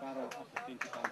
vamos a